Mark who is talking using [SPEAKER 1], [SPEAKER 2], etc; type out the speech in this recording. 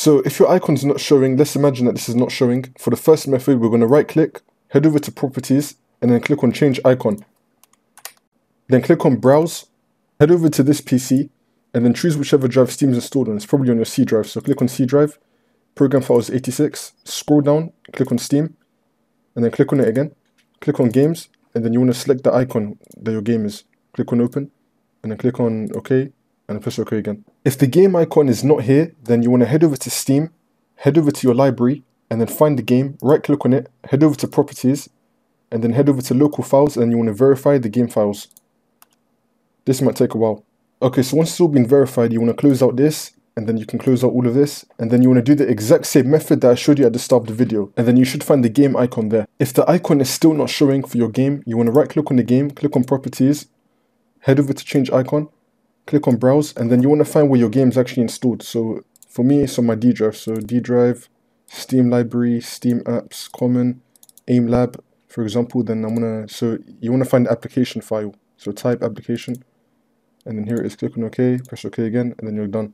[SPEAKER 1] So if your icon is not showing, let's imagine that this is not showing. For the first method, we're going to right click, head over to properties, and then click on change icon. Then click on browse, head over to this PC, and then choose whichever drive Steam's installed on. It's probably on your C drive. So click on C drive, program files 86, scroll down, click on Steam, and then click on it again. Click on games, and then you want to select the icon that your game is. Click on open, and then click on OK, and press OK again. If the game icon is not here, then you want to head over to Steam, head over to your library, and then find the game, right click on it, head over to properties, and then head over to local files, and you want to verify the game files. This might take a while. Okay, so once it's all been verified, you want to close out this, and then you can close out all of this, and then you want to do the exact same method that I showed you at the start of the video, and then you should find the game icon there. If the icon is still not showing for your game, you want to right click on the game, click on properties, head over to change icon, click on browse and then you want to find where your game is actually installed. So for me it's on my D drive. So D drive Steam library Steam apps common aim lab for example then I'm gonna so you want to find the application file. So type application and then here it is. Click on OK press OK again and then you're done